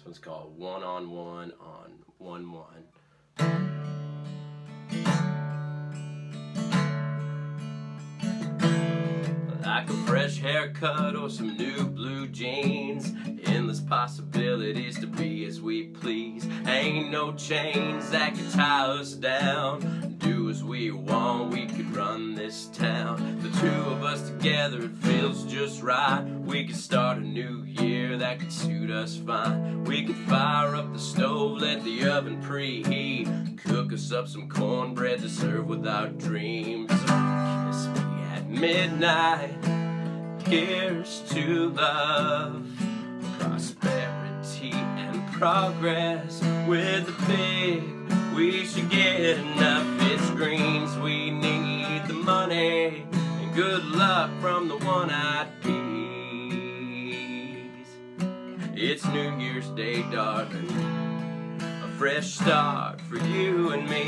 This one's called One on One on One One. Like a fresh haircut or some new blue jeans. Endless possibilities to be as we please. Ain't no chains that can tie us down. Do as we want, we could run this town. Two of us together, it feels just right. We could start a new year that could suit us fine. We could fire up the stove, let the oven preheat. Cook us up some cornbread to serve with our dreams. Kiss me at midnight. Here's to love, prosperity, and progress. With the pig, we should get enough. Good luck from the one eyed peas. It's New Year's Day, darling, a fresh start for you and me.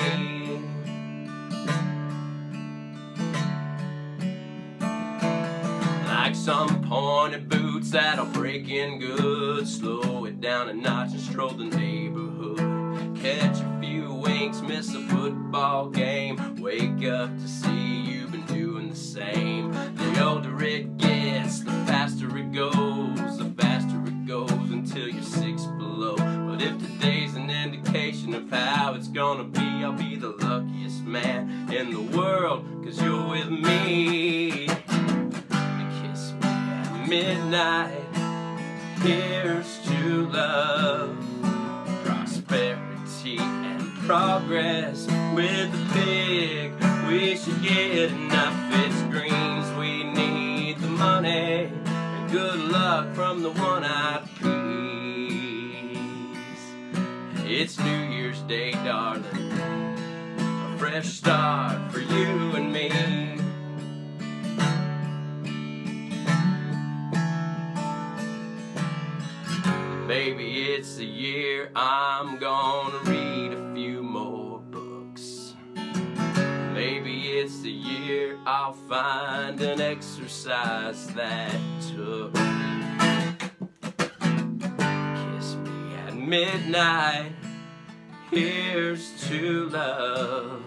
Like some pointed boots that'll break in good. Slow it down a notch and stroll the neighborhood. Catch a few winks, miss a football game. Wake up to see you've been doing the same. Six below. But if today's an indication of how it's gonna be, I'll be the luckiest man in the world, cause you're with me. Kiss me at midnight. Here's to love, prosperity, and progress with the big. We should get enough. It's greens we need the money and good luck from the one I. It's New Year's Day, darling. A fresh start for you and me. Baby, it's the year I'm gonna read a few more books. Maybe it's the year I'll find an exercise that took. Midnight. Here's to love,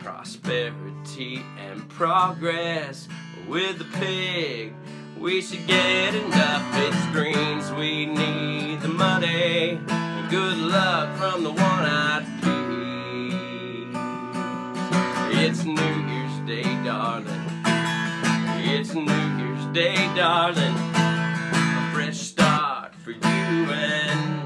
prosperity and progress with the pig. We should get enough. It's greens. We need the money. And good luck from the one-eyed peas. It's New Year's Day, darling. It's New Year's Day, darling. A fresh start for you and.